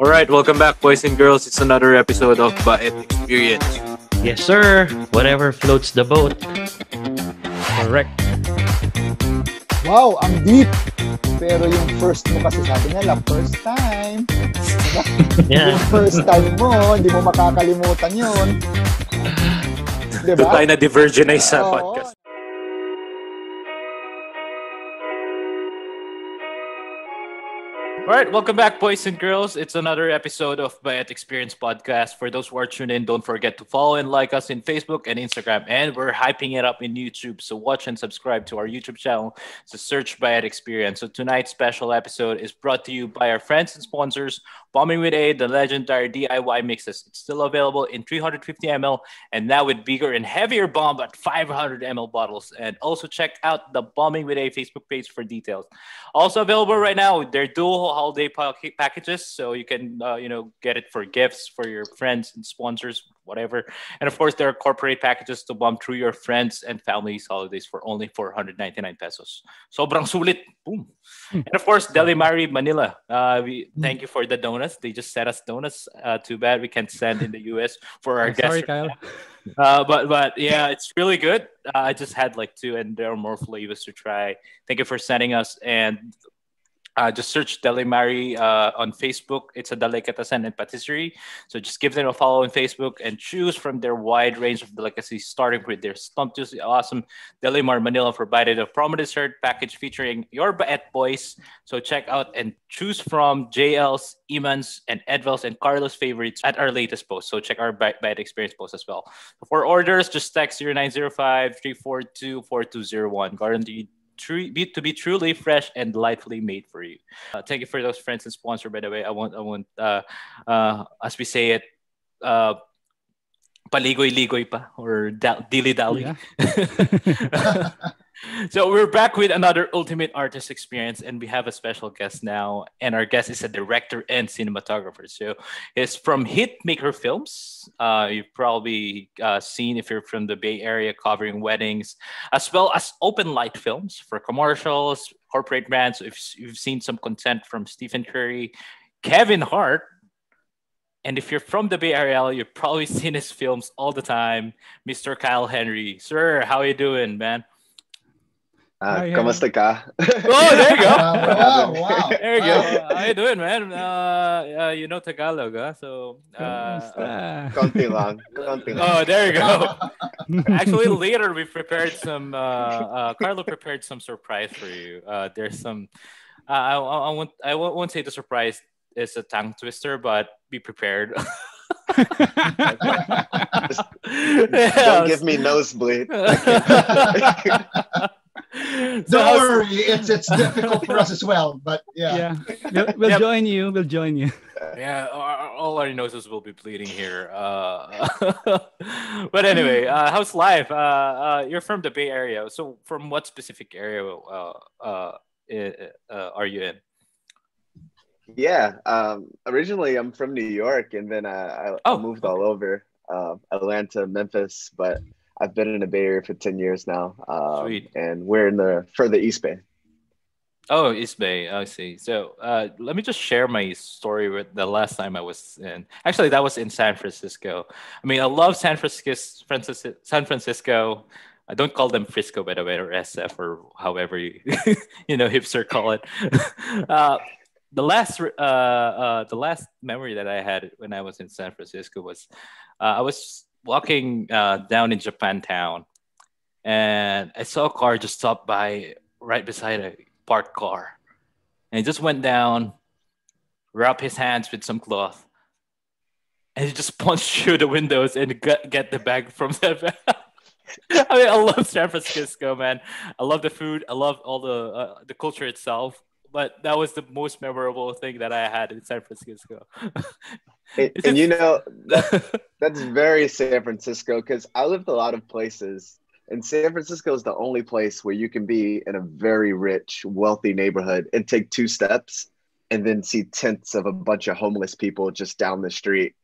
All right, welcome back, boys and girls. It's another episode of Baet Experience. Yes, sir. Whatever floats the boat. Correct. Wow, ang deep. Pero yung first mo kasi sabi niya lang, first time. Diba? Yeah. Yung first time mo, hindi mo makakalimutan yun. Diba? Doon tayo na divergenize sa podcast. All right, welcome back, boys and girls. It's another episode of Baet Experience Podcast. For those who are tuned in, don't forget to follow and like us in Facebook and Instagram. And we're hyping it up in YouTube. So watch and subscribe to our YouTube channel. So search Baet Experience. So tonight's special episode is brought to you by our friends and sponsors, Bombing with A, the legendary DIY mixes. It's still available in 350 ml and now with bigger and heavier bomb at 500 ml bottles. And also check out the Bombing with A Facebook page for details. Also available right now, their dual holiday pa- packages, so you can uh, you know get it for gifts for your friends and sponsors, whatever. And of course, there are corporate packages to bomb through your friends and family's holidays for only 499 pesos. Sobrang sulit. Boom. And of course, Deli Mari Manila. Uh, we thank you for the donuts. They just sent us donuts. Uh, too bad we can't send in the US for our I'm guests. sorry, Kyle. Uh, but but yeah, it's really good. Uh, I just had like two, and there are more flavors to try. Thank you for sending us. And uh, just search Deli Mari uh, on Facebook. It's a delicatessen and patisserie. So just give them a follow on Facebook and choose from their wide range of delicacies, starting with their sumptuously awesome Deli Mari Manila provided a promo dessert package featuring your Baet boys. So check out and choose from JL's, Iman's, and Edvel's and Carlos favorites at our latest post. So check our Baet experience post as well. For orders, just text 0905 342 4201. Guaranteed true, be, to be truly fresh and delightfully made for you. Uh, thank you for those friends and sponsor. By the way, I want, I want, uh, uh, as we say it, uh, paligoy-ligoy pa or da- dilly-dally. Yeah. so we're back with another ultimate artist experience and we have a special guest now and our guest is a director and cinematographer so he's from hitmaker films uh, you've probably uh, seen if you're from the bay area covering weddings as well as open light films for commercials corporate brands if you've seen some content from stephen curry kevin hart and if you're from the Bay Area, you've probably seen his films all the time. Mr. Kyle Henry. Sir, how you doing, man? Ah, Hi, kamusta ka? Oh, there you go. Wow, wow. There you go. How you doing, man? Uh, uh you know Tagalog, huh? So, uh. Konti lang. Konti lang. oh, there you go. Actually, later we prepared some. Uh, uh, Carlo prepared some surprise for you. Uh, there's some. Uh, I, I, I won't. I won't won't say the surprise is a tongue twister, but be prepared. Don't give me nosebleed. so Don't how's- worry, it's it's difficult for us as well, but yeah. yeah. We'll, we'll Yep. join you. We'll join you. Yeah, our- all our noses will be bleeding here. Uh, but anyway, uh, how's life? Uh, uh, you're from the Bay Area, so from what specific area uh, uh, uh, are you in? Yeah. Um, originally, I'm from New York, and then I, I, Oh, I moved all over um, Atlanta, Memphis, but I've been in the Bay Area for 10 years now. Um, Sweet. And we're in the further East Bay. Oh, East Bay. I see. So uh, let me just share my story with the last time I was in. Actually, that was in San Francisco. I mean, I love San Francisco. Francis- San Francisco. I don't call them Frisco, by the way, or SF, or however you, you know, hipster call it. uh, the last, uh, uh, the last memory that I had when I was in San Francisco was, uh, I was walking uh, down in Japantown, and I saw a car just stop by right beside a parked car. And he just went down, rubbed his hands with some cloth, and he just punched through the windows and get, get the bag from the bag. I mean, I love San Francisco, man. I love the food. I love all the uh, the culture itself. But that was the most memorable thing that I had in San Francisco. And, and you know, that, that's very San Francisco because I lived a lot of places. And San Francisco is the only place where you can be in a very rich, wealthy neighborhood and take two steps and then see tents of a bunch of homeless people just down the street.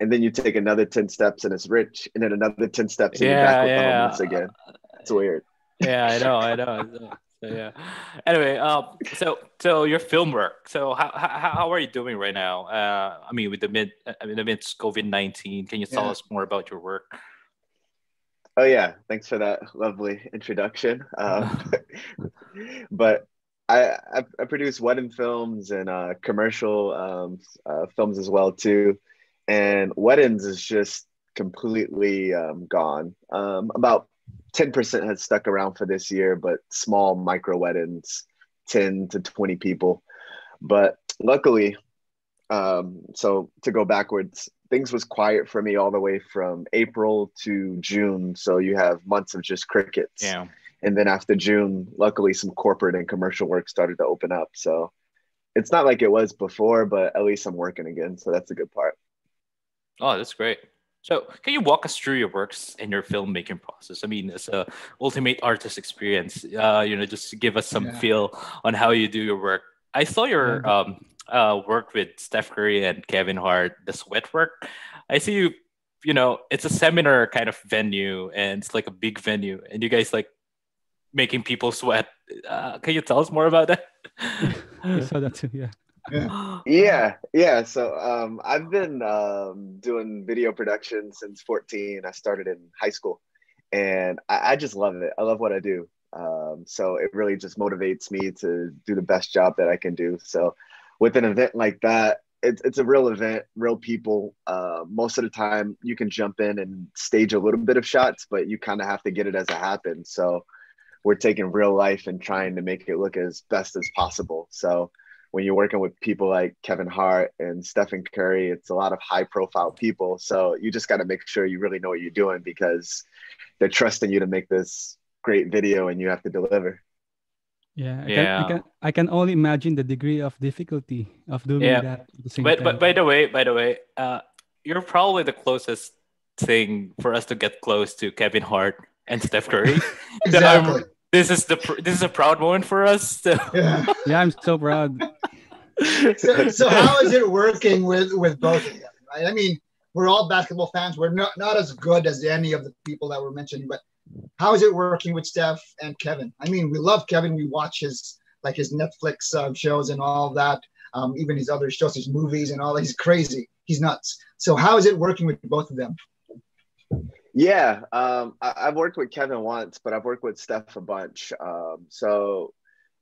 And then you take another 10 steps and it's rich, and then another 10 steps and you're back with yeah. the homeless again. It's weird. yeah, I know, I know. Yeah. Anyway, um, so so your film work. So how how, how are you doing right now? Uh, I mean, with the mid, I mean, amidst COVID nineteen, can you tell Yeah. us more about your work? Oh yeah, thanks for that lovely introduction. Um, but I, I I produce wedding films and uh, commercial um, uh, films as well too, and weddings is just completely um, gone. Um, about ten percent has stuck around for this year, but small micro weddings, ten to twenty people. But luckily, um, so to go backwards, things was quiet for me all the way from April to June. So you have months of just crickets. Yeah. And then after June, luckily some corporate and commercial work started to open up. So it's not like it was before, but at least I'm working again. So that's a good part. Oh, that's great. So, can you walk us through your works and your filmmaking process? I mean, as a ultimate artist experience, uh, you know, just to give us some Yeah. feel on how you do your work. I saw your um, uh, work with Steph Curry and Kevin Hart, the sweat work. I see you, you know, it's a seminar kind of venue, and it's like a big venue, and you guys like making people sweat. Uh, can you tell us more about that? I saw that too. Yeah. Yeah, yeah. So um, I've been um, doing video production since 14. I started in high school, and I, I just love it. I love what I do. Um, so it really just motivates me to do the best job that I can do. So with an event like that, it's it's a real event, real people. Uh, most of the time, you can jump in and stage a little bit of shots, but you kind of have to get it as it happens. So we're taking real life and trying to make it look as best as possible. So when you're working with people like Kevin Hart and Stephen Curry, it's a lot of high profile people. So you just got to make sure you really know what you're doing because they're trusting you to make this great video and you have to deliver. Yeah. I, Yeah. Can, I can I can only imagine the degree of difficulty of doing Yeah. that at But but by the way, by the way, uh, you're probably the closest thing for us to get close to Kevin Hart and Steph Curry. Exactly. This is the pr- this is a proud moment for us. So, Yeah. yeah, I'm so proud. So, so how is it working with with both of them? Right? I mean, we're all basketball fans. We're not not as good as any of the people that were mentioned, but how is it working with Steph and Kevin? I mean, we love Kevin. We watch his like his Netflix uh, shows and all that. Um, even his other shows, his movies and all. He's crazy. He's nuts. So how is it working with both of them? Yeah, um, I, I've worked with Kevin once, but I've worked with Steph a bunch. Um, so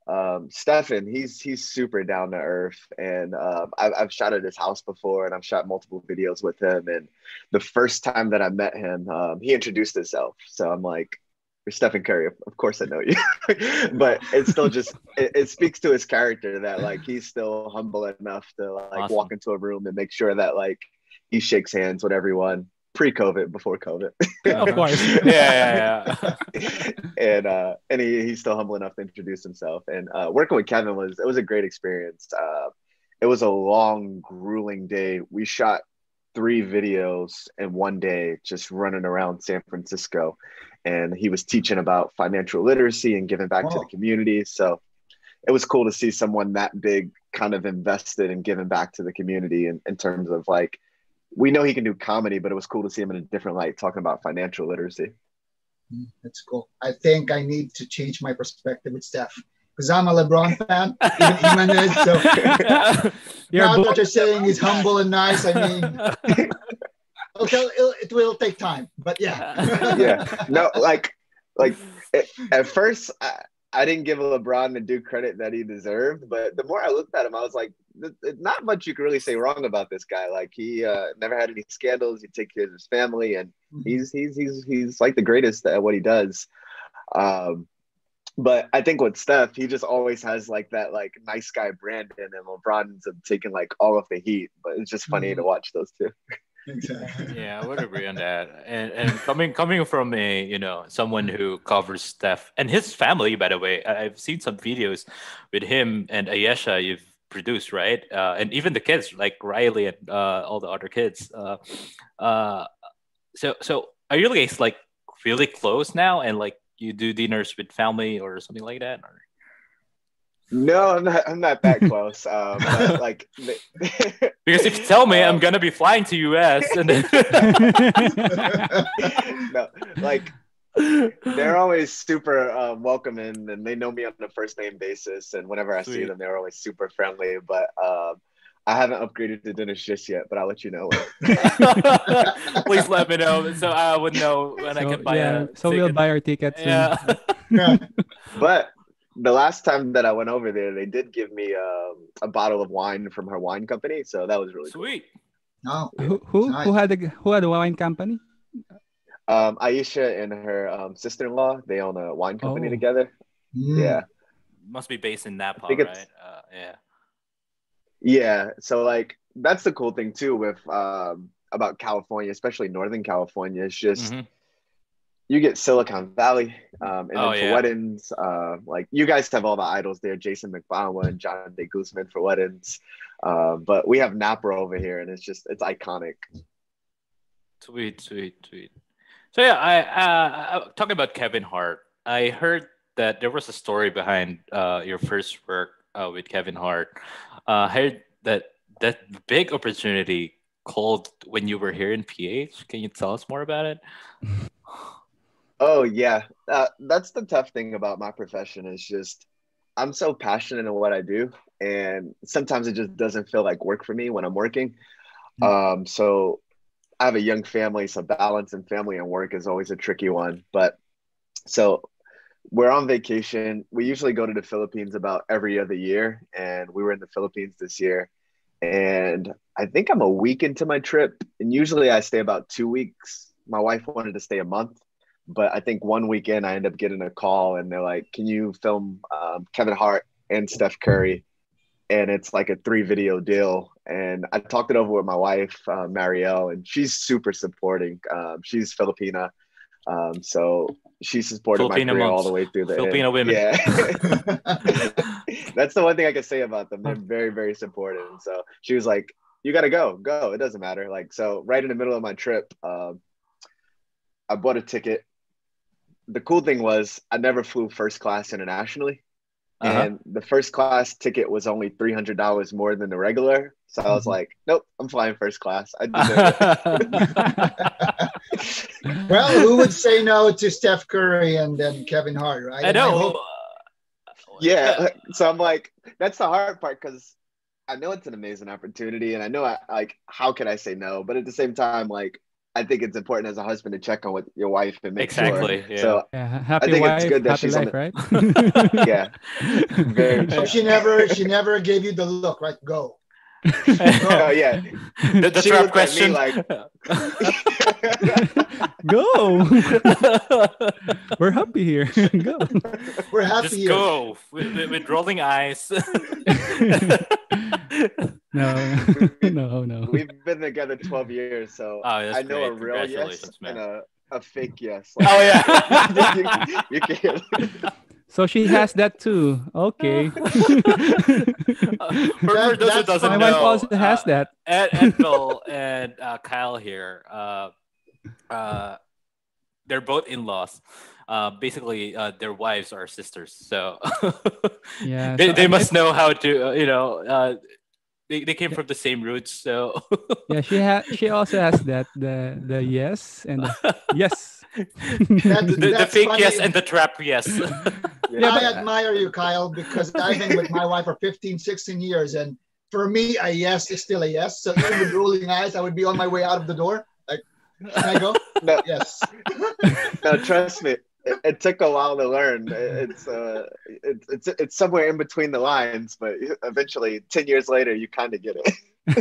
um, Stefan, he's he's super down to earth, and um, I've, I've shot at his house before, and I've shot multiple videos with him. And the first time that I met him, um, he introduced himself. So I'm like, "You're Stephen Curry, of- of course I know you." but it's still just it, it speaks to his character that like he's still humble enough to like Awesome. walk into a room and make sure that like he shakes hands with everyone pre-COVID, before COVID. Of course. yeah, yeah, yeah. and uh and he, he's still humble enough to introduce himself. And uh working with kevin was it was a great experience. Uh it was a long grueling day. We shot three videos in one day just running around san francisco. And he was teaching about financial literacy and giving back to the community. So it was cool to see someone that big kind of invested in giving back to the community in, in terms of like we know he can do comedy but it was cool to see him in a different light talking about financial literacy Mm, That's cool. I think I need to change my perspective with Steph because I'm a LeBron fan. Even Iman is. So You're now that you're saying he's humble and nice, I mean, okay, it'll, it will take time, but yeah. yeah no like like it, at first I, I didn't give lebron the due credit that he deserved but the more i looked at him i was like th- th- not much you can really say wrong about this guy like he uh, never had any scandals he take care of his family and he's he's he's he's like the greatest at what he does um but I think with Steph, he just always has like that like nice guy brand in him. LeBron ends up taking like all of the heat, but it's just funny to watch those two. Exactly. yeah, I would agree on that. And and coming coming from a you know someone who covers Steph and his family, by the way, I've seen some videos with him and Ayesha you've produced, right? Uh, and even the kids like Riley and uh, all the other kids. Uh, uh, so so are you guys like really close now and like you do dinners with family or something like that? Or? No, I'm not. I'm not that close. Um, but, like, Because if you tell me, I'm Um, gonna be flying to US and then no, like they're always super um, welcoming and they know me on a first name basis. And whenever I see them, they're always super friendly. But um, I haven't upgraded to dinners just yet, but I'll let you know. Please let me know so I would know when I can buy yeah, a. so we'll buy our tickets. Yeah. Yeah. but the last time that I went over there, they did give me um, a bottle of wine from her wine company. So that was really cool. Sweet. No. Who who, Nice. who had the who had a wine company? Um, Ayesha and her um, sister in law, they own a wine company Oh. together. Mm. Yeah. Must be based in Napa, right? Uh, yeah. Yeah. So like that's the cool thing too with um about California, especially Northern California. It's just Mhm. you get Silicon Valley, um, and Oh, then for yeah. weddings, uh, like you guys have all the idols there, Jason Magbanua and John De Guzman for weddings. Uh, but we have Napa over here, and it's just it's iconic. Tweet, tweet, sweet. So yeah, I uh, talking about Kevin Hart. I heard that there was a story behind uh, your first work uh, with Kevin Hart. Uh, I heard that that big opportunity called when you were here in PH. Can you tell us more about it? Oh yeah, uh, that's the tough thing about my profession is just I'm so passionate in what I do, and sometimes it just doesn't feel like work for me when I'm working. Um, so I have a young family, so balancing family and work is always a tricky one. But so we're on vacation. We usually go to the Philippines about every other year, and we were in the Philippines this year. And I think I'm a week into my trip, and usually I stay about two weeks. My wife wanted to stay a month, but I think one weekend I end up getting a call, and they're like, "Can you film um, Kevin Hart and Steph Curry?" And it's like a three video deal. And I talked it over with my wife, uh, Marielle, and she's super supporting. Um, she's Filipina, um, so she supported Filipina my career all the way through the Filipina end. women. Yeah. That's the one thing I can say about them. They're very, very supportive. And so she was like, "You got to go, go. It doesn't matter." Like so, right in the middle of my trip, um, I bought a ticket. The cool thing was I never flew first class internationally, Uh-huh. and the first class ticket was only three hundred dollars more than the regular. So I was Mm-hmm. like, "Nope, I'm flying first class." I. Well, who would say no to Steph Curry and then Kevin Hart, right? I And know. hope- yeah so i'm like that's the hard part because i know it's an amazing opportunity and i know I, like how can i say no but at the same time like i think it's important as a husband to check on with your wife and make Exactly, sure yeah. so Yeah, ha- happy think it's good that happy she's on life, right? yeah very So she never, she never gave you the look, right? Go. oh yeah the, the She trap looked at me question. like- Go. We're happy here. Go. We're happy Just here. go with, with, with rolling eyes. No, no, no. we've been together 12 years so Oh, i know a real yes Congratulations, man. and a, a fake yes Oh yeah. you, you can So she has that too. Okay. Uh, for, for those who doesn't My know, wife also has uh, that. Ed, Edville and uh, Kyle here, uh, uh, they're both in-laws. Uh, basically, uh, their wives are sisters, so Yeah. they, so they I- must know how to, uh, you know, uh, they, they came from the same roots. So Yeah, she has. She also has that. The the yes and the yes. That- the, the fake funny. yes and the trap yes. Yeah, I admire you, Kyle, because I've been with my wife for 15, 16 years. And for me, a yes is still a yes. So even with rolling eyes, I would be on my way out of the door. Like, can I go? no, Yes. no, trust me. It, it took a while to learn. It- It's uh, it's it's it's somewhere in between the lines, but eventually, ten years later, you kind of get it.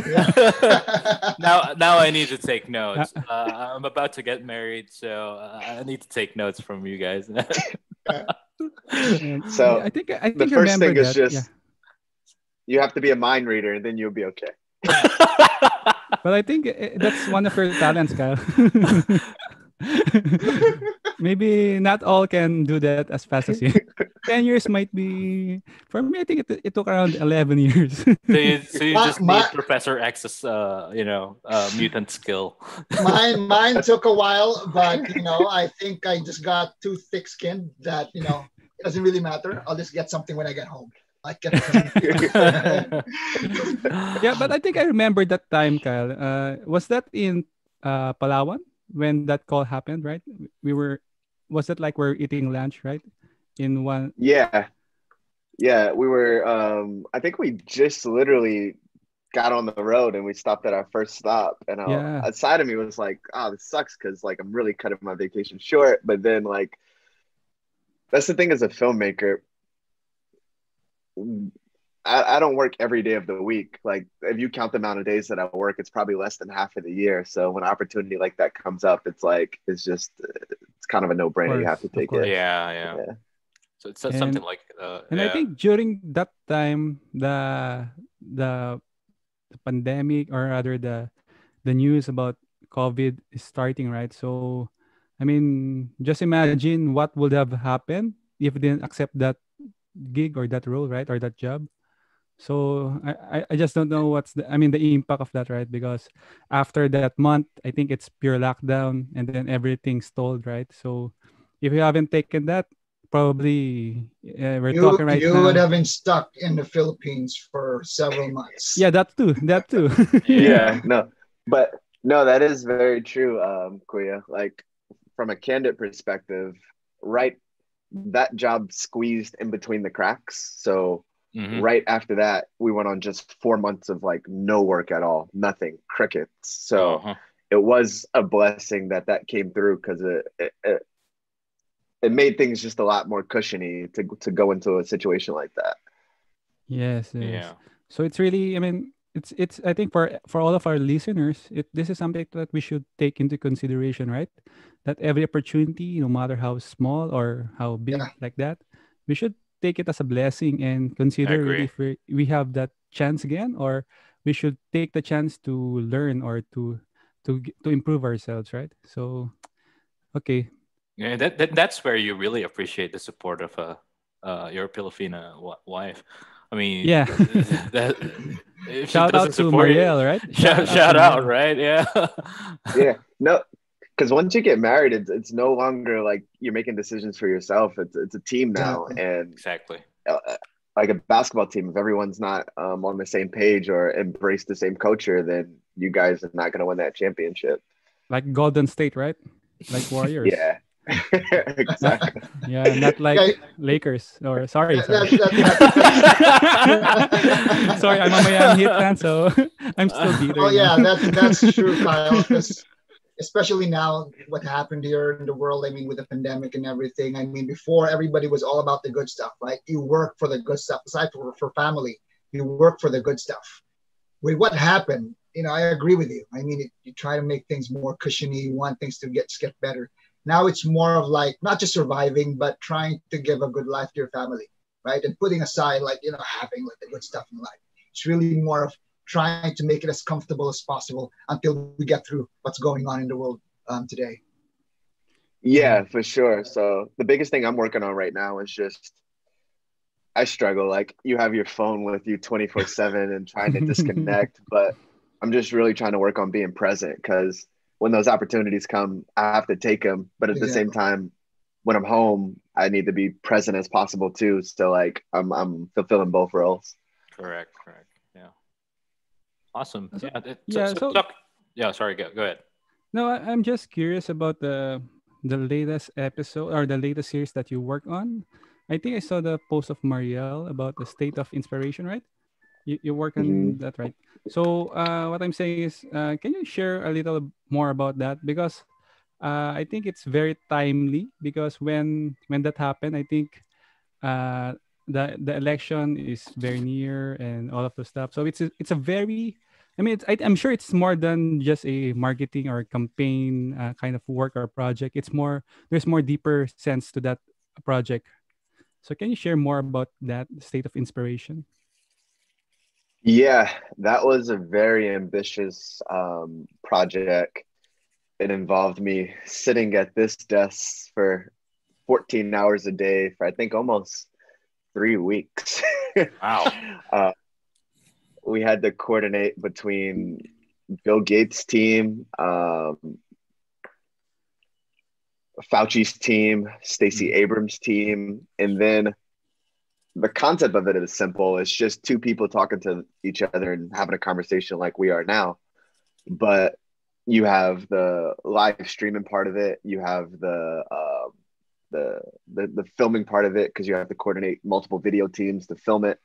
Yeah. now, now I need to take notes. Uh, I'm about to get married, so uh, I need to take notes from you guys. So, I think I think The first thing is that. just you have to be a mind reader, and then you'll be okay. Yeah. But I think eh, that's one of her talents, Kyle. Maybe not all can do that as fast as you. Ten years might be. For me, I think it, it took around eleven years. so you, so you My- just my- need Professor X's, uh, you know, uh, mutant skill. mine, mine took a while, but you know, I think I just got too thick skinned that, you know, it doesn't really matter. I'll just get something when I get home. I get yeah, but I think I remember that time, Kyle. Uh, was that in uh, Palawan when that call happened? Right? We were was it like we're eating lunch, right? In one. Yeah. Yeah, we were um I think we just literally got on the road and we stopped at our first stop and uh, Yeah. a side of me was like, oh, this sucks because like I'm really cutting my vacation short. But then like that's the thing as a filmmaker. I, I don't work every day of the week. Like if you count the amount of days that I work, it's probably less than half of the year. So when an opportunity like that comes up, it's like it's just it's kind of a no brainer. You have to take it. Yeah, yeah. Yeah. So it's uh, And- something like uh, And yeah. I think during that time, the the the pandemic or rather the the news about COVID is starting, right? So, I mean, just imagine what would have happened if we didn't accept that gig or that role, right, or that job. So I, I- I just don't know what's the I mean the impact of that, right? Because after that month, I think it's pure lockdown and then everything's stalled, right? So if you haven't taken that, probably uh, we're You, talking right you now. would have been stuck in the Philippines for several months. Yeah, that too. That too. yeah no but no that is very true um kuya like from a candid perspective right that job squeezed in between the cracks so Mhm. right after that we went on just four months of like no work at all nothing crickets so Uh-huh. it was a blessing that that came through because it, it, it it made things just a lot more cushiony to to go into a situation like that yes, yes. Yeah. So it's really, I mean, it's it's. I think for for all of our listeners, it this is something that we should take into consideration, right? That every opportunity, no matter how small or how big, Yeah. like that, we should take it as a blessing and consider if we we have that chance again, or we should take the chance to learn or to to to improve ourselves, right? So, okay, Yeah, that, that that's where you really appreciate the support of uh, uh your Filipina wa- wife. I mean, Yeah. that, if shout out to support you- Marielle, right? Shout, shout out, Marielle. right? Yeah. yeah no because once you get married it's, it's no longer like you're making decisions for yourself it's, it's a team now and exactly. uh, like a basketball team if everyone's not um, on the same page or embrace the same culture then you guys are not going to win that championship Like Golden State, right? Like Warriors. yeah exactly Yeah, not like Yeah. Lakers or sorry, That- sorry. that- sorry, I'm a Miami Heat fan, so I'm still bitter. Oh yeah, that's that's true, Kyle. 'cause especially now, what happened here in the world. I mean, with the pandemic and everything. I mean, before everybody was all about the good stuff, right? You work for the good stuff. Aside for for family, you work for the good stuff. With what happened, you know, I agree with you. I mean, it, you try to make things more cushiony. You want things to get get better. Now it's more of like not just surviving, but trying to give a good life to your family, right? And putting aside like you know having like the good stuff in life. It's really more of trying to make it as comfortable as possible until we get through what's going on in the world um, today. Yeah, for sure. So the biggest thing I'm working on right now is just I struggle. Like you have your phone with you 24 seven and trying to disconnect, but I'm just really trying to work on being present because when those opportunities come, I have to take them. But at the same time, when I'm home, I need to be present as possible too. So like I'm I'm fulfilling both roles. Correct. Correct. Yeah. Awesome. So- yeah. that- yeah, So, so- talk- yeah. Sorry. Go, go ahead. No, I, I'm just curious about the the latest episode or the latest series that you work on. I think I saw the post of Marielle about the state of inspiration, right? You, you work on Mhm. that, right? So uh, what I'm saying is, uh, can you share a little more about that? Because uh, I think it's very timely because when when that happened, I think uh, the the election is very near and all of the stuff. So it's a, it's a very I mean, it's, I, I'm sure it's more than just a marketing or campaign uh, kind of work or project. It's more there's more deeper sense to that project. So can you share more about that state of inspiration? Yeah, that was a very ambitious um, project. It involved me sitting at this desk for 14 hours a day for I think almost three weeks. Wow. uh, we had to coordinate between Bill Gates' team, um, Fauci's team, Stacey Abrams' team, and then the concept of it is simple. It's just two people talking to each other and having a conversation like we are now. But you have the live streaming part of it. You have the uh, the the, the filming part of it because you have to coordinate multiple video teams to film it.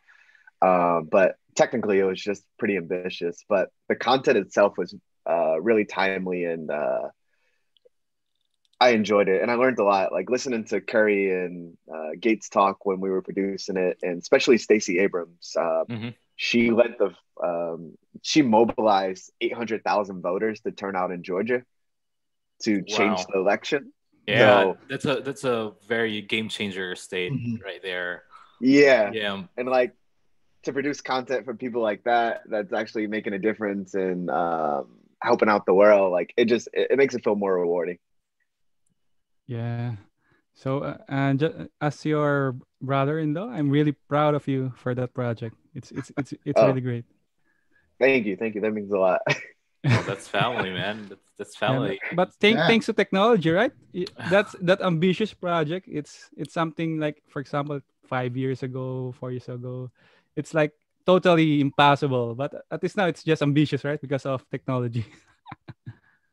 Uh, but technically, it was just pretty ambitious. But the content itself was uh, really timely and uh, I enjoyed it and I learned a lot. Like listening to Curry and uh, Gates talk when we were producing it, and especially Stacey Abrams. Uh, Mhm. She led the um, she mobilized eight hundred thousand voters to turn out in Georgia to change the election. Yeah, So- that's a that's a very game changer state Mhm. right there. Yeah, Yeah, and like to produce content for people like that that's actually making a difference and um, helping out the world. Like it just it, it makes it feel more rewarding. Yeah. So, uh, and ju- as your brother-in-law, I'm really proud of you for that project. It's it's it's it's Oh. really great. Thank you, thank you. That means a lot. well, that's family, man. That's, that's Yeah, family. but thank, Yeah. thanks to technology, right? That's that ambitious project. It's it's something like, for example, five years ago, four years ago, it's like totally impossible. But at least now it's just ambitious, right? Because of technology.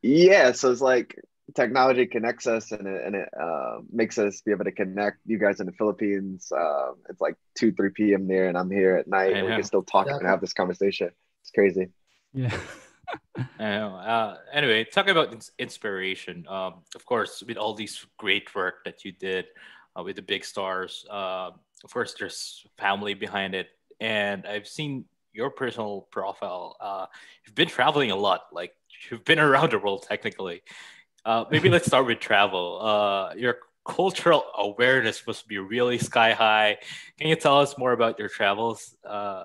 Yeah, so it's like technology connects us and it, and it uh, makes us be able to connect you guys in the Philippines. Um, it's like 2, 3 p.m. there, and I'm here at night, and we can still talk and have this conversation. It's crazy. Yeah. Uh, anyway, talking about inspiration. Um, of course, with all these great work that you did uh, with the big stars, uh, of course, there's family behind it, and I've seen your personal profile. Uh, you've been traveling a lot. Like you've been around the world technically. Uh, maybe let's start with travel. Uh, your cultural awareness must be really sky high. Can you tell us more about your travels? Uh,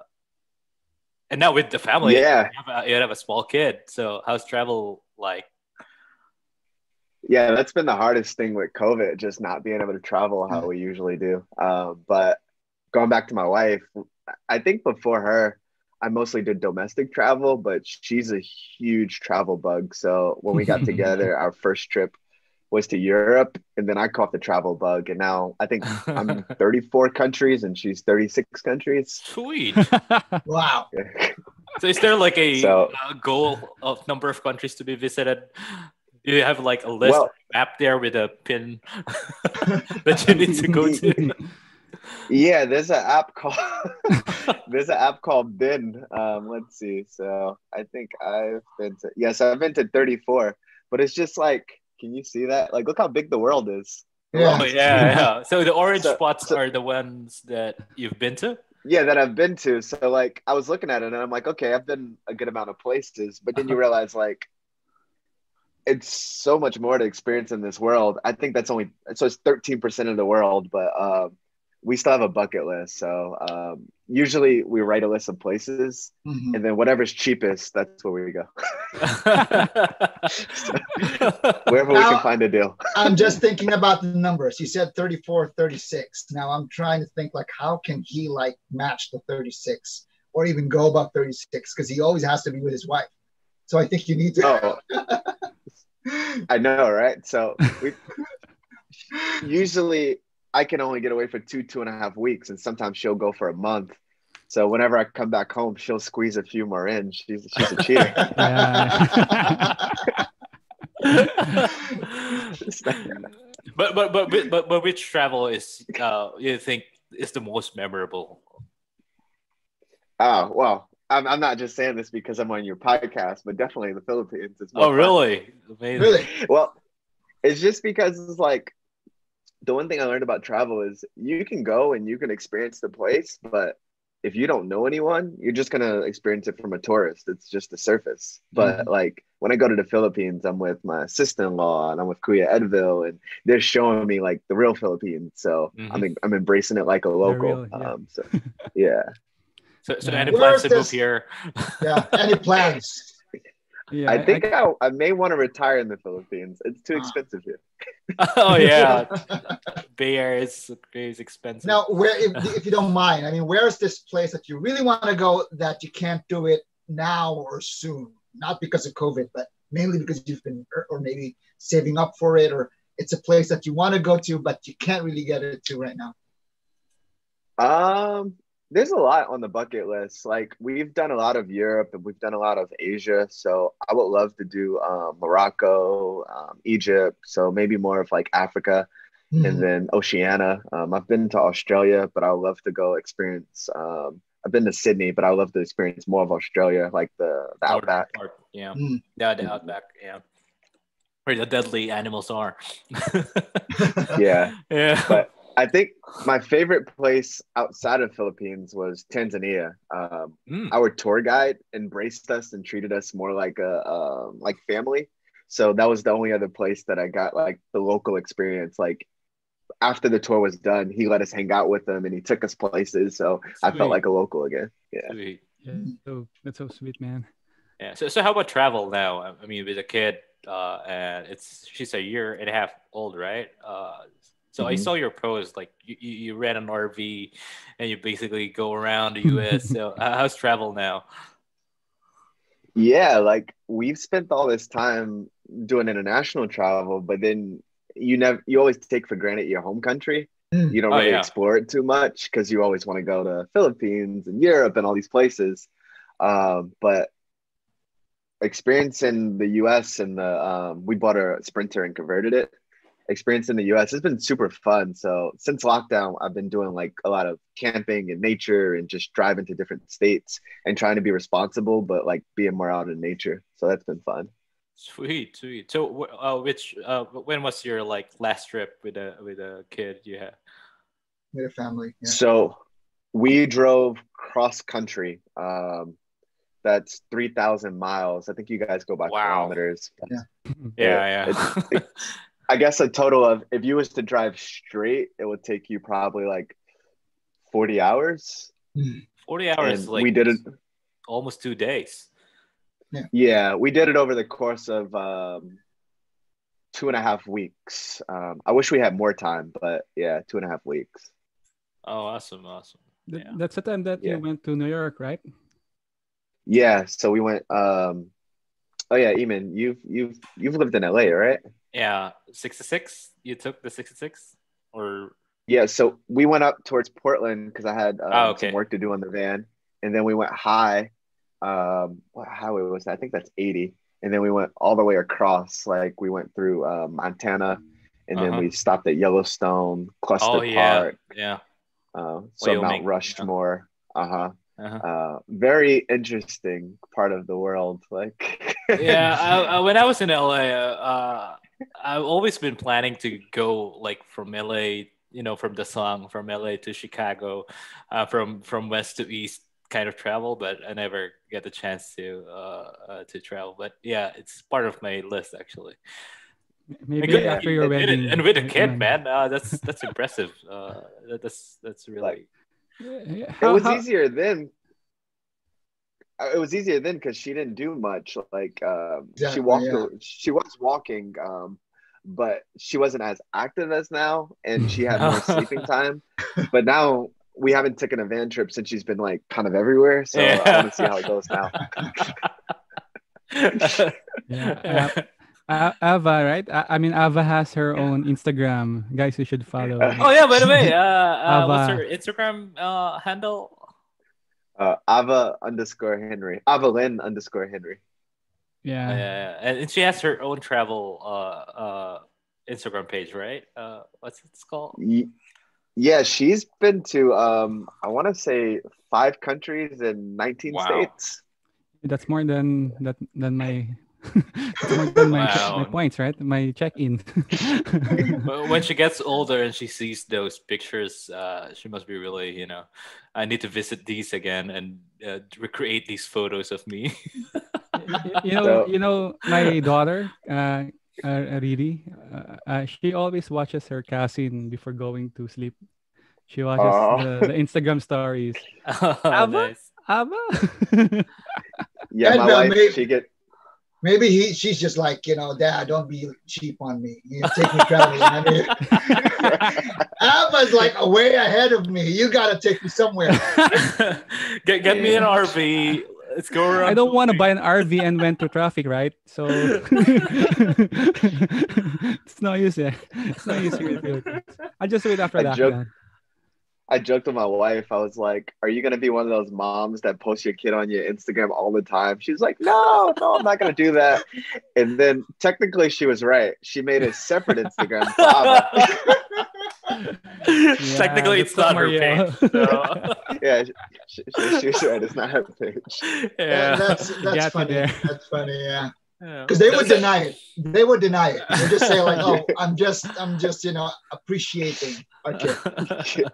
and now with the family, Yeah. you have, a, you have a small kid. So how's travel like? Yeah, that's been the hardest thing with COVID, just not being able to travel how we usually do. Um, but going back to my wife, I think before her, I mostly did domestic travel, but she's a huge travel bug. So when we got together, our first trip was to Europe, and then I caught the travel bug, and now I think I'm in 34 countries and she's 36 countries. Sweet. Wow. So is there like a, So- a goal of number of countries to be visited? Do you have like a list Well- map there with a pin that you need to go to? Yeah, there's an app called there's an app called Been. Um, let's see. So I think I've been to yes, I've been to 34, but it's just like, can you see that? Like, look how big the world is. Yeah. Oh yeah, yeah. So the orange So- spots so- are the ones that you've been to. Yeah, that I've been to. So like, I was looking at it and I'm like, okay, I've been a good amount of places, but then you realize like, it's so much more to experience in this world. I think that's only so it's 13% of the world, but um, we still have a bucket list. So um, usually we write a list of places. Mhm. and then whatever's cheapest, that's where we go. Wherever we can find a deal. I'm just thinking about the numbers. You said 34, 36. Now I'm trying to think like how can he like match the 36 or even go above 36 because he always has to be with his wife. So I think you need to. Oh, I know, right? So we usually I can only get away for two, two and a half weeks, and sometimes she'll go for a month. So whenever I come back home, she'll squeeze a few more in. She's she's a cheater. But, but but but but but which travel is uh you think is the most memorable? oh well, I'm I'm not just saying this because I'm on your podcast, but definitely the Philippines. It's more Oh really? Amazing. really? Well, it's just because it's like the one thing I learned about travel is you can go and you can experience the place, but if you don't know anyone, you're just gonna experience it from a tourist. It's just the surface. But like when I go to the Philippines, I'm with my sister-in-law and I'm with Kuya Edville, and they're showing me like the real Philippines. So Mhm. I'm I'm embracing it like a local. real, yeah. Um, so yeah. So, so Yeah. any Where's plans to move here? Yeah. Any plans? Yeah. I think I, I may want to retire in the Philippines. It's too Ah. expensive here. oh yeah, Bay Area is is expensive. Now, where, if, if you don't mind, I mean, where's this place that you really want to go that you can't do it now or soon? Not because of COVID, but mainly because you've been, or, or maybe saving up for it, or it's a place that you want to go to, but you can't really get it to right now. Um, there's a lot on the bucket list. Like we've done a lot of Europe and we've done a lot of Asia. So I would love to do um, Morocco, um, Egypt. So maybe more of like Africa. Hmm. and then Oceania. Um, I've been to Australia, but I would love to go experience. Um, I've been to Sydney, but I would love to experience more of Australia, like the, the outback. part, Yeah. Mm. Yeah, the outback. Yeah. Where the deadly animals are. Yeah, yeah. but I think my favorite place outside of Philippines was Tanzania. Um, Mm. our tour guide embraced us and treated us more like a um, like family. So that was the only other place that I got like the local experience. Like after the tour was done, he let us hang out with him and he took us places. So I felt like a local again. Yeah. Sweet. Yeah, so that's so sweet, man. Yeah. So, so how about travel now? I- I mean, with a kid, uh, and it's she's a year and a half old, right? Uh, so I Mhm. saw your post, like you, you you rent an RV, and you basically go around the U.S. so uh, how's travel now? Yeah, like we've spent all this time doing international travel, but then you never you always take for granted your home country. Mm. You don't Oh, really yeah. explore it too much because you always want to go to Philippines and Europe and all these places. Um, but experience in the US and the um, we bought a sprinter and converted it. Experience in the US It's been super fun. So since lockdown, I've been doing like a lot of camping and nature and just driving to different states and trying to be responsible, but like being more out in nature. So that's been fun. Sweet, sweet. So, uh, which uh, when was your like last trip with a with a kid you had? With a family. Yeah. So we drove cross country. Um, that's 3,000 miles. I think you guys go by Wow. kilometers. Yeah, Yeah, yeah. it- I guess a total of, if you was to drive straight, it would take you probably like 40 hours. Forty hours, And like we did it. almost two days. Yeah, we did it over the course of um, two and a half weeks. Um, I wish we had more time, but yeah, two and a half weeks. Oh, awesome, awesome. Th- Yeah. That's the time that Yeah. you went to New York, right? Yeah, so we went. Um, oh yeah, Eamon, you've you've you've lived in LA, right? Yeah, sixty six. You took the sixty six, or Yeah, so we went up towards Portland because I had um, Oh, okay. some work to do on the van, and then we went high. Um, what highway was that? I think that's eighty, and then we went all the way across. Like we went through uh, Montana, and then Uh-huh. we stopped at Yellowstone, Custer oh yeah, Park, yeah. uh, so Wyoming, Mount Rushmore. Uh huh. Uh-huh. Uh, very interesting part of the world. Like yeah, I, I, when I was in LA, uh, uh, I've always been planning to go like from LA, you know, from the song from LA to Chicago, uh, from from west to east kind of travel, but I never get the chance to uh, uh, to travel. But yeah, it's part of my list actually. Maybe And good- after your and- and- wedding. and with a kid, man, uh, that's that's impressive. Uh, that's that's really Like, Yeah, yeah. it was how- easier then. Uh, It was easier then because she didn't do much. Like um, she walked, yeah. she was walking, um, but she wasn't as active as now, and she had more sleeping time. But now we haven't taken a van trip since she's been like kind of everywhere. So I want to see how it goes now. Yeah. Uh, Ava, right? I, I mean, Ava has her own Instagram. Guys, you should follow. oh yeah, by the way, uh, uh, what's her Instagram uh, handle? Uh, Ava underscore Henry, Avalyn underscore Henry. Yeah. Yeah, and and she has her own travel uh, uh, Instagram page, right? Uh, what's it called? Yeah, she's been to um, I want to say five countries and 19 Wow. states. That's more than that than my that's more than my, Wow. my points, right? My check-in. When she gets older and she sees those pictures, uh, she must be really, you know, I need to visit these again and uh, recreate these photos of me. You know, So- you know, my daughter, uh, uh, Riri, uh, uh, she always watches her cousin before going to sleep. She watches Oh. the, the Instagram stories. oh, Ava? nice. Ava? Yeah, my wife, she get Maybe he, she's just like, you know, Dad, don't be cheap on me. You take me traveling. I mean, Ava's like way ahead of me. You got to take me somewhere. get get me an RV. Let's go around. I don't want to buy an RV and went to traffic, right? So it's no use. Yeah, it's no use here in the Philippines. I just wait after I that. joke- man. I joked with my wife. I was like, "Are you gonna be one of those moms that post your kid on your Instagram all the time?" She's like, "No, no, I'm not gonna do that." And then technically, she was right. She made a separate Instagram. for Ava. Technically, it's not her Mario. page. So. yeah, she, she, she was right. It's not her page. Yeah, yeah. that's that's funny. That's funny. Yeah, Yeah. Because they would deny it. They would deny it. They just say like, "Oh, I'm just, I'm just, you know, appreciating." Okay.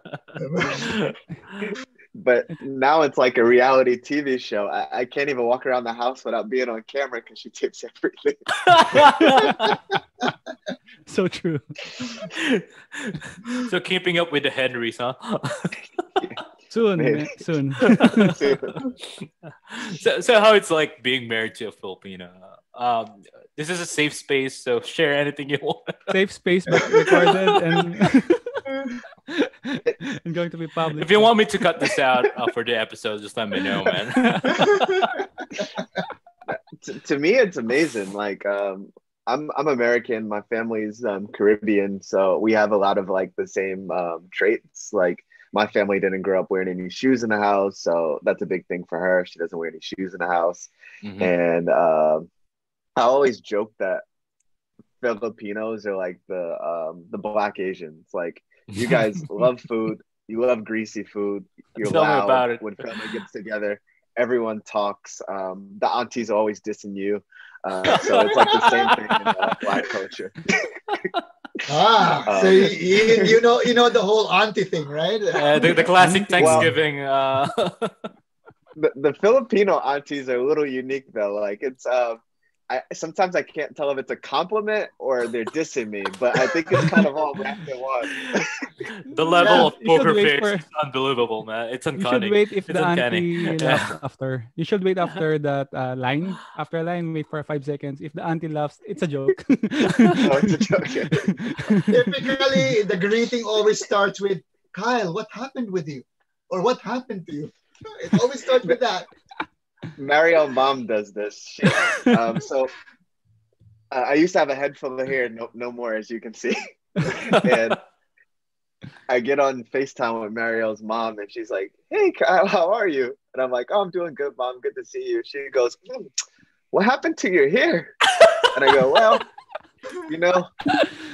But now it's like a reality TV show. I, I can't even walk around the house without being on camera because she tapes everything. so true. so keeping up with the Henrys, huh? Soon, Maybe. man, soon. so, so how it's like being married to a Filipino? Um, this is a safe space, so share anything you want. Safe space, but recorded and and going to be public. If you want me to cut this out uh, for the episode, just let me know, man. to, to me it's amazing like um i'm i'm american my family's um caribbean so we have a lot of like the same um traits like my family didn't grow up wearing any shoes in the house so that's a big thing for her she doesn't wear any shoes in the house Mhm. and um i always joke that filipinos are like the um the black asians. Like you guys love food. You love greasy food. You're Tell me loud about it. when family gets together. Everyone talks. Um the aunties are always dissing you. Uh, so it's like the same thing in uh, black culture. Ah, Um, so you, you, you know, you know the whole auntie thing, right? Uh, the, the classic Well- Thanksgiving. uh, the, the filipino aunties are a little unique though. Like it's um I, sometimes I can't tell if it's a compliment or they're dissing me, but I think it's kind of all wrapped in one. the level Yeah, of poker face for- is unbelievable, man. It's uncanny. You should uncanny. wait if It's the uncanny. auntie Yeah. laughs after. You should wait after that uh, line. After a line, wait for five seconds. If the auntie laughs, it's a joke. Oh, it's a joke, yeah. Typically, the greeting always starts with, Kyle, what happened with you? Or what happened to you? It always starts with that. Mariel mom does this. Um, so uh, I used to have a head full of hair, no, no more, as you can see. and I get on FaceTime with Mariel's mom, and she's like, "Hey, Kyle, how are you?" And I'm like, "Oh, I'm doing good, mom. Good to see you." She goes, "Hmm, "What happened to your hair?" And I go, "Well, you know,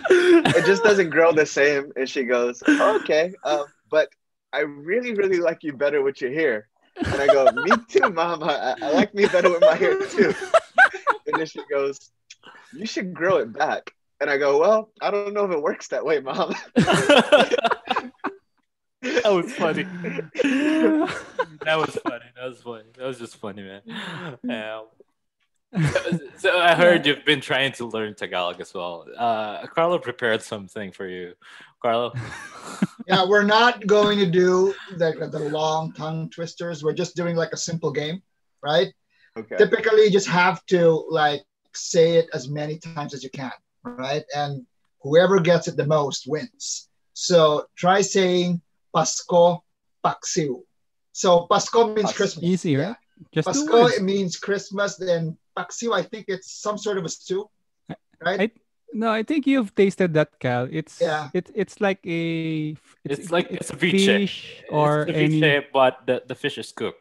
it just doesn't grow the same." And she goes, "Okay, um, but I really, really like you better with your hair." And I go, "Me too, mama. I, I like me better with my hair too." And then she goes, "You should grow it back." And I go, "Well, I don't know if it works that way, mom." that was funny. that was funny. That was funny. That was just funny, man. Um, so, so I heard you've been trying to learn Tagalog as well. Uh, Carlo prepared something for you. Carlo, Yeah, we're not going to do the, the long tongue twisters. We're just doing like a simple game, right? Okay. Typically, you just have to like say it as many times as you can, right? And whoever gets it the most wins. So try saying Pasko Paksiw. So Pasko means Pas- Christmas. Easy, right? Just Pasko it means Christmas. Then Paksiw, I think it's some sort of a stew, right? I- No, I think you've tasted that, Cal. It's Yeah. it's it's like a It's like it's a ceviche. fish or it's any ceviche, but the, the fish is cooked.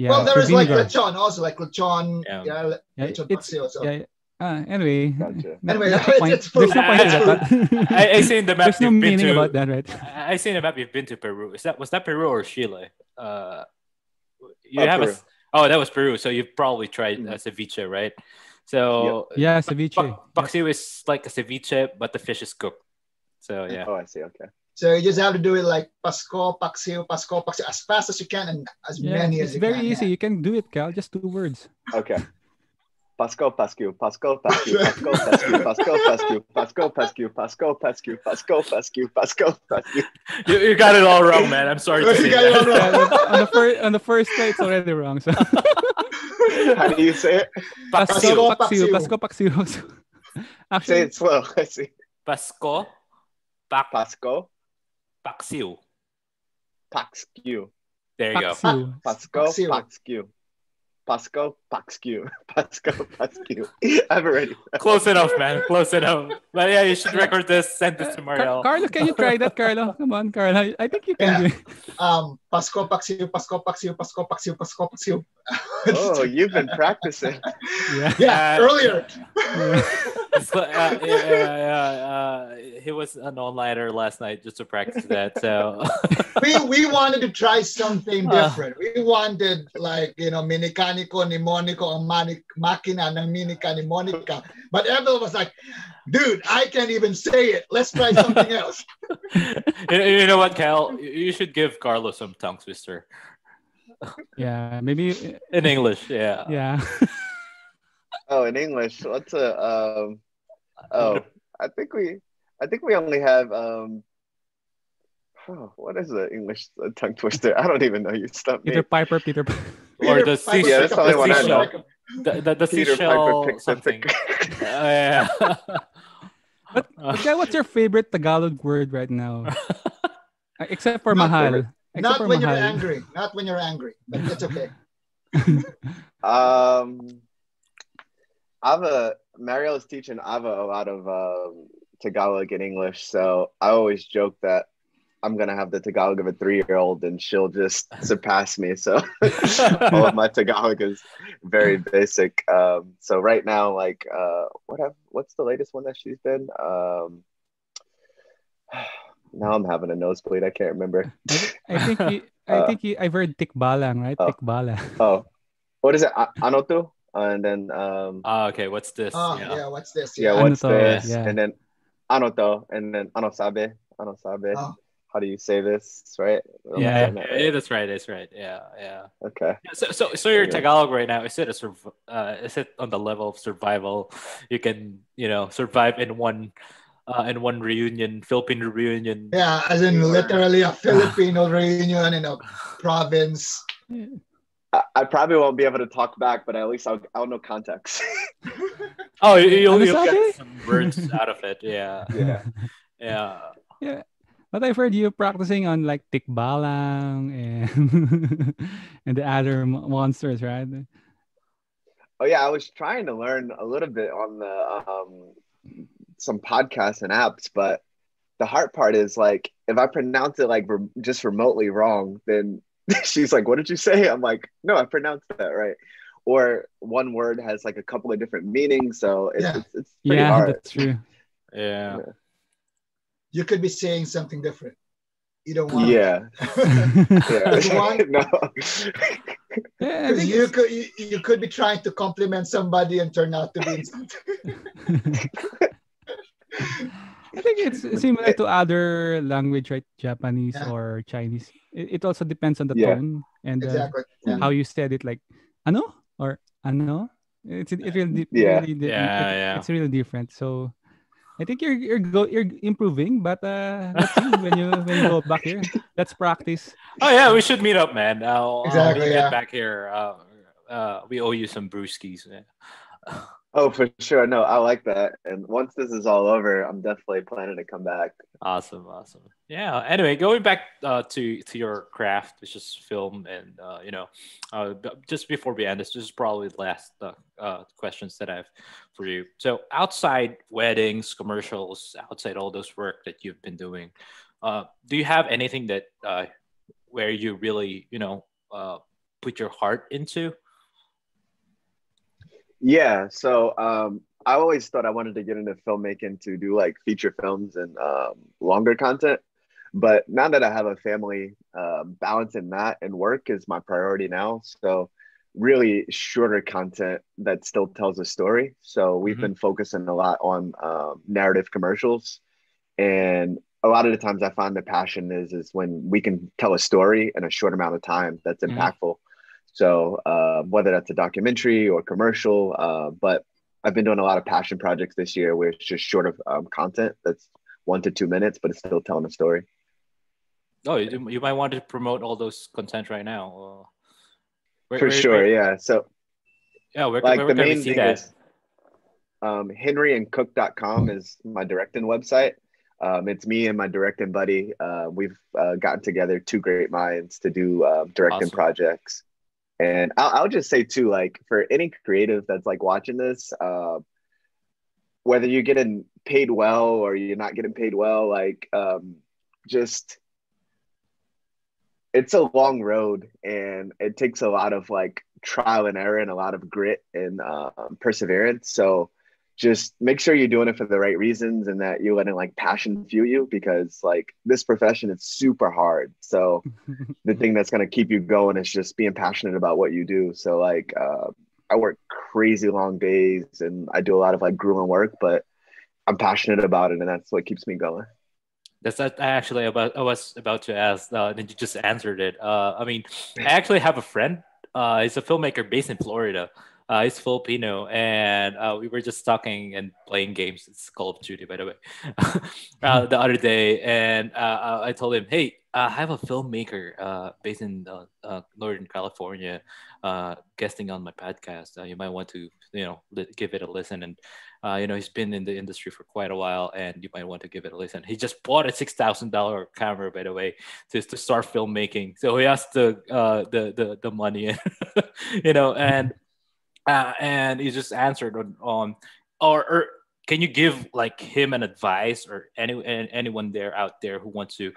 yeah. well, there with like vinegar. lechon also, like lechon. Yeah. Yeah, le- Yeah, lechon it's paksiw. So. yeah. yeah. Ah, anyway. Gotcha. Anyway, no it's- it's There's no point in I, I see in the map There's no meaning to. about that, right? I I see in the map you've been to Peru. Is that was that Peru or Chile? Uh, you Uh, have Peru. a oh that was Peru. So you've probably tried uh, ceviche, right? So Yeah, ceviche. Pak- paksiw is like a ceviche, but the fish is cooked. So yeah. Oh, I see. Okay. So you just have to do it like Pasko, Paksiw, Pasko, Paksiw, as fast as you can and as Yeah, many as you very can. Very easy. You can do it, Cal. Just two words. Okay. Pasco Pascu, Pasco Pascu, Pasco Pascu, Pasco Pascu, Pasco Pascu, Pasco Pascu, Pasco Pascu, Pasco Pascu. You, you got it all wrong, man. I'm sorry to You say got it all wrong. On the first on the first try, it's already wrong. So How do you say it? Pasko Paksiw. paksiw, Pasko paksiw. So, Say it slow. I see. Pasco, pak, Pasco, paksiw. Pascu, There you go. paksiw. Pasco, Paksiw. Pascu. Pasco, Paxcu, Pasco, Pascu. I've already. Close enough, man. Close enough. But yeah, you should record this. Send this to Car- Mariel. Carlo, can you try that, Carlo? Come on, Carlo. I, I think you can do it. Um, Pasko Paksiw, Pasko Paksiw, Pasko Paksiw, Pasko Paksiw. Oh, you've been practicing. Yeah. yeah, Uh, earlier. It's like, uh, yeah, yeah, yeah, uh, he was an all-nighter last night just to practice that. So we we wanted to try something Ah. different. We wanted like you know minicanico, mnemonico, ang mani- makina ng minica mnemonica. But everyone was like, dude, I can't even say it. Let's try something else. you, you know what, Cal? You you should give Carlos some tongue twister Yeah, maybe. in English. Yeah. Yeah. Oh, in English, what's a um? Oh, I think we, I think we only have um. Oh, what is the English uh, tongue twister? I don't even know. You stumped me. Peter Piper, Peter Piper. Or the Peter sea- Yeah, that's the only the one I seashell. know. The, the, the Peter seashell Piper picks something. Uh, yeah. But, but yeah, what's your favorite Tagalog word right now? Except for Not mahal. favorite. Except Not for when you're angry. Not when you're angry. But it's okay. Um, Ava Mariel is teaching Ava a lot of um, Tagalog and English, so I always joke that I'm gonna have the Tagalog of a three-year-old, and she'll just surpass me. So all of my Tagalog is very basic. Um, so right now, like, uh, what have what's the latest one that she's been? Um, now I'm having a nosebleed. I can't remember. I think he, I Uh, think he, I've heard tikbalang, right? oh. Tikbalang. Oh, what is it? A- Anotu, and then um, Ah, okay, what's this? Oh, yeah. yeah. What's this? yeah, Yeah. what's Anoto, this? yeah. And then anoto, and then anosabe, anosabe. Oh. How do you say this? Right? Am Yeah, that yeah, right? that's right. That's right. Yeah, yeah. Okay. Yeah, So, so, so your Tagalog right now is it a surv- uh, is it on the level of survival? You can, you know, survive in one, uh, in one reunion, Philippine reunion. Yeah, as in literally a Filipino reunion in a province. I, I probably won't be able to talk back, but at least I'll I'll know context. Oh, you, you'll, Ano you'll get some words out of it. Yeah, yeah. yeah. Yeah. But I've heard you practicing on like tikbalang and and the other monsters, right? Oh yeah, I was trying to learn a little bit on the um some podcasts and apps, but the hard part is like if I pronounce it like re- just remotely wrong, then she's like, "What did you say?" I'm like, "No, I pronounced that right." Or one word has like a couple of different meanings, so it's Yeah. it's, it's pretty Yeah, hard. that's true. Yeah. You could be saying something different. You don't want. Yeah, There's yeah. one- no. Yeah, I Because think you it's- could you, you could be trying to compliment somebody and turn out to be insulting. I think it's similar to other language, right? Japanese Yeah. or Chinese. It, it also depends on the Yeah. tone and uh, exactly. Yeah. how you said it, like ano or ano. It's it really, Yeah. really di- Yeah, it- yeah. It's really different. So I think you're you're go you're improving, but uh, when you when you go back here. Let's practice. Oh yeah, we should meet up, man. I'll, Exactly, I'll yeah. get back here. Uh, uh, we owe you some brewskis. Man. Oh, for sure. No, I like that. And once this is all over, I'm definitely planning to come back. Awesome, awesome. Yeah. Anyway, going back uh, to to your craft, which is film, and uh, you know, uh, just before we end this, this is probably the last uh, uh, questions that I have for you. So, outside weddings, commercials, outside all those work that you've been doing, uh, do you have anything that where you really, you know, put your heart into? Yeah. So um, I always thought I wanted to get into filmmaking to do like feature films and um, longer content. But now that I have a family, uh, balancing that and work is my priority now. So really shorter content that still tells a story. So we've Mhm. been focusing a lot on um, narrative commercials, and a lot of the times I find the passion is is when we can tell a story in a short amount of time that's Mhm. impactful. So uh, whether that's a documentary or commercial, uh, but I've been doing a lot of passion projects this year where it's just short of um, content that's one to two minutes, but it's still telling a story. Oh, you, you might want to promote all those content right now. Uh, where- For where- sure, where- yeah. So yeah, where, like where the can we main see thing that? is um, henryandcook.com is my directing website. Um, it's me and my directing buddy. Uh, we've uh, gotten together two great minds to do uh, directing Awesome. projects. And I'll, I'll just say too, like for any creative that's like watching this, uh, whether you're getting paid well or you're not getting paid well, like um, just it's a long road and it takes a lot of like trial and error and a lot of grit and um, perseverance. So just make sure you're doing it for the right reasons and that you're letting like passion fuel you because like this profession is super hard. So the thing that's gonna keep you going is just being passionate about what you do. So like uh, I work crazy long days and I do a lot of like grueling work, but I'm passionate about it and that's what keeps me going. That's that actually about I was about to ask, uh, and you just answered it. Uh, I mean, I actually have a friend. Uh, he's a filmmaker based in Florida. Uh, he's Filipino, and uh, we were just talking and playing games. It's Call of Duty, by the way, uh, the other day. And uh, I told him, "Hey, I have a filmmaker uh, based in uh, uh, Northern California, uh, guesting on my podcast. Uh, you might want to, you know, li- give it a listen. And uh, you know, he's been in the industry for quite a while, and you might want to give it a listen. He just bought a six thousand dollar camera, by the way, to, to start filmmaking. So he has the uh, the the the money, you know, and uh, and he just answered on, on or, or can you give like him an advice or any anyone there out there who wants to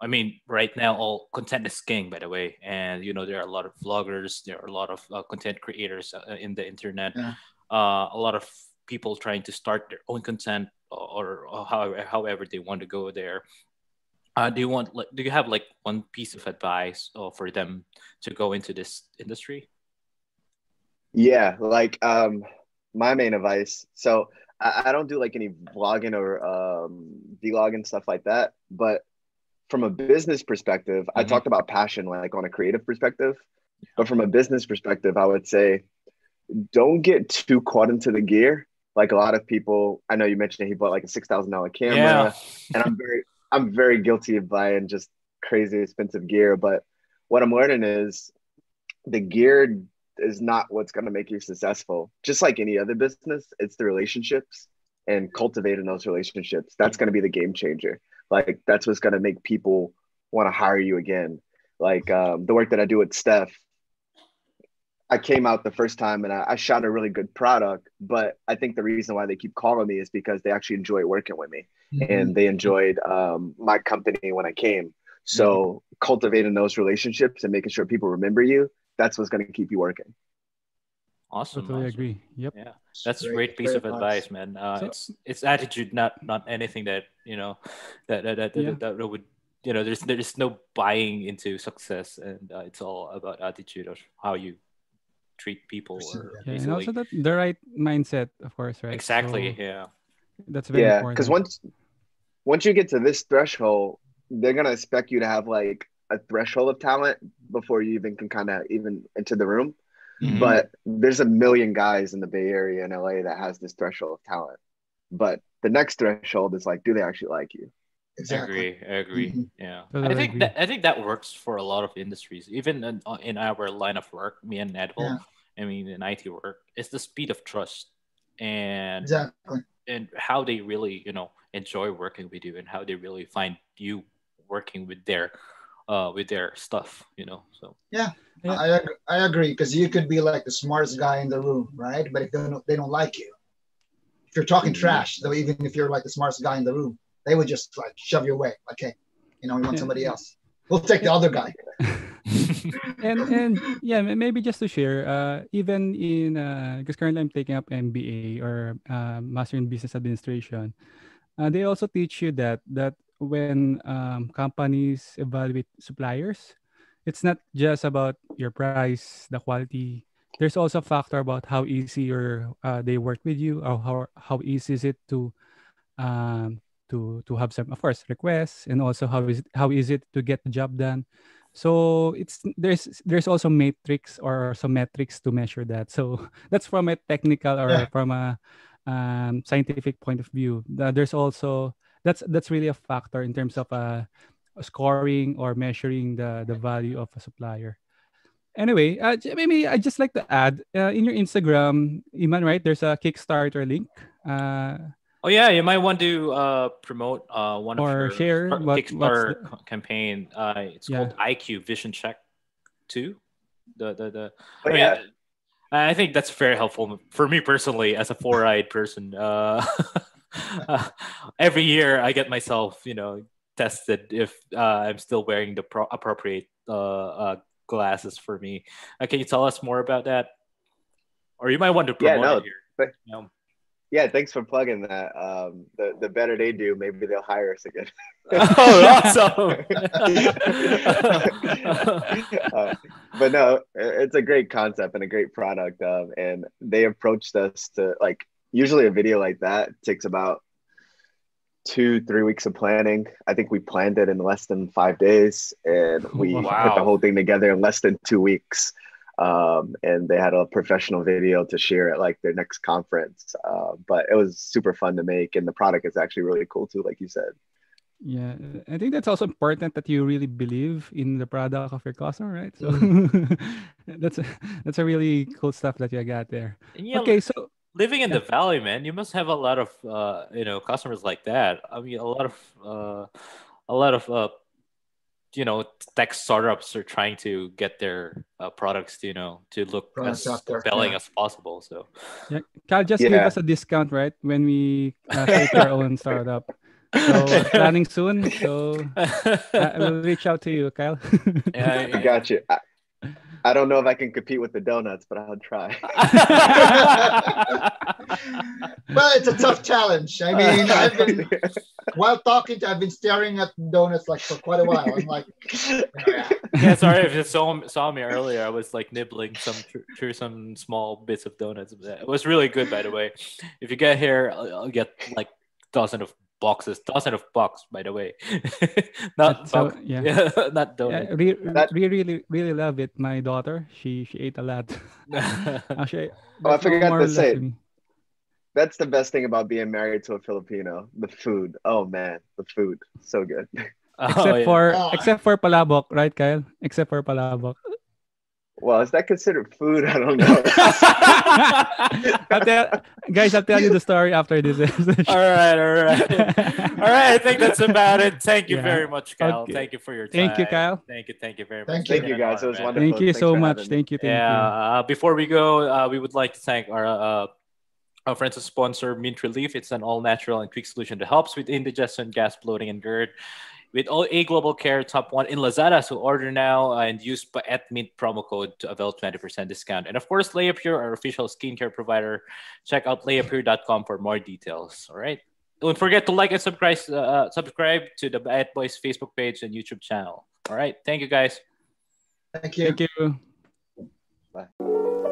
I mean, right now, all content is king, by the way. And, you know, there are a lot of vloggers, there are a lot of uh, content creators uh, in the internet, Yeah. uh, a lot of people trying to start their own content or, or however, however they want to go there. Uh, do you want, like, do you have like one piece of advice uh, for them to go into this industry? Yeah, like um my main advice. So I, I don't do like any vlogging or um vlogging stuff like that. But from a business perspective, I Mhm. talked about passion like on a creative perspective. But from a business perspective, I would say don't get too caught into the gear. Like a lot of people, I know you mentioned he bought like a six thousand dollar camera, Yeah. and I'm very I'm very guilty of buying just crazy expensive gear. But what I'm learning is the gear is not what's going to make you successful. Just like any other business, it's the relationships and cultivating those relationships. That's going to be the game changer. Like that's what's going to make people want to hire you again. Like um, the work that I do with Steph, I came out the first time and I, I shot a really good product, but I think the reason why they keep calling me is because they actually enjoy working with me and they enjoyed um, my company when I came. So cultivating those relationships and making sure people remember you, that's what's going to keep you working. Awesome. Totally awesome. agree. Yep. Yeah, that's a Great- great piece great of advice, man. Uh, So- it's it's attitude, not not anything that you know that that that, Yeah. that, that would you know. There's there's no buying into success, and uh, it's all about attitude of how you treat people or. Yeah, and also that the right mindset, of course, right? exactly. So yeah. that's very yeah, important. because once once you get to this threshold, they're gonna expect you to have like a threshold of talent before you even can kind of even into the room. Mhm. But there's a million guys in the Bay Area and LA that has this threshold of talent. But the next threshold is like, do they actually like you? I agree. I agree. Mhm. Yeah, Totally I think agree. that I think that works for a lot of industries, even in, in our line of work. Me and Edwell, Yeah. I mean, in IT work, it's the speed of trust and Exactly. and how they really you know enjoy working with you and how they really find you working with their uh with their stuff you know so Yeah. I, ag- I agree because you could be like the smartest guy in the room, right? But if they don't, they don't like you, if you're talking Mhm. trash, though, even if you're like the smartest guy in the room, they would just like shove you away. Like, hey, you know, we want Yeah. somebody else. We'll take the other guy. and and yeah, maybe just to share, uh, even in uh because currently I'm taking up MBA or uh, Master in Business Administration, uh, they also teach you that that when um, companies evaluate suppliers, it's not just about your price, the quality. There's also a factor about how easy your uh, they work with you, or how how easy is it to um, to to have some, of course, requests, and also how is it, how is it to get the job done. So it's there's there's also matrix or some metrics to measure that. So that's from a technical or Yeah. from a um, scientific point of view. There's also that's that's really a factor in terms of uh, scoring or measuring the the value of a supplier. Anyway, uh, maybe I just like to add uh, in your Instagram, Iman, right? There's a Kickstarter link. Uh, oh yeah you might want to uh promote uh one Or of your share what- kickstarter the- campaign uh it's Yeah. called iq vision check 2 The the the. But I mean, yeah, I think that's very helpful for me personally as a four-eyed person. Uh, uh, every year I get myself, you know, tested if uh, I'm still wearing the pro- appropriate uh, uh, glasses for me. Uh, can you tell us more about that? Or you might want to Yeah, promote no, it here. You know? yeah. Thanks for plugging that. Um, the the better they do, maybe they'll hire us again. oh, awesome! Uh, but no, it's a great concept and a great product. Um, and they approached us to like usually a video like that takes about two three weeks of planning. I think we planned it in less than five days, and we put the whole thing together in less than two weeks. Um, and they had a professional video to share at like their next conference. Uh, but it was super fun to make, and the product is actually really cool too, like you said. Yeah, I think that's also important that you really believe in the product of your customer, right? So that's a, that's a really cool stuff that you got there. Yeah, Okay, so living in the valley, man, you must have a lot of uh, you know customers like that. I mean, a lot of uh, a lot of uh, you know tech startups are trying to get their uh, products, you know, to look Products as out compelling yeah. as possible. So yeah, Cal just give Yeah. us a discount, right? When we uh, create our own startup. So planning soon. So uh, we'll reach out to you, Kyle. yeah, I got you. I, I don't know if I can compete with the donuts, but I'll try. Well, it's a tough challenge. I mean, I've been while talking, to, I've been staring at donuts like for quite a while. I'm like, yeah, sorry if you saw, saw me earlier. I was like nibbling some through, through some small bits of donuts. It was really good, by the way. If you get here, I'll, I'll get like dozen of boxes, dozen of bucks, by the way. not So, buck- yeah. yeah, not Yeah, donut. re- That- re- really, really love it. My daughter, she she ate a lot. Actually, Oh, I that's no forgot to say- to. That's the best thing about being married to a Filipino. The food. Oh man, the food. So good. Oh, Except yeah. for Oh. except for palabok, right, Kyle? Except for palabok. Well, is that considered food? I don't know. I'll tell, guys, I'll tell you the story after this. all right, all right, all right. I think that's about it. Thank you Yeah. very much, Kyle. Okay. Thank you for your time. Thank you, Kyle. Thank you, thank you very much. Thank It's you. Thank you guys. It was wonderful. Thank you Thanks so much. having. Thank you. Thank yeah. you. Uh, before we go, uh, we would like to thank our uh, our friends and sponsor, Mint Relief. It's an all-natural and quick solution that helps with indigestion, gas, bloating, and GERD. With all A Global Care top one in Lazada, so order now and use at Mint promo code to avail 20% discount. And of course, Layapure, our official skincare provider. Check out layapure.com for more details. All right. Don't forget to like and subscribe uh, subscribe to the Baet Boys Facebook page and YouTube channel. All right. Thank you guys. thank you. Thank you. Bye.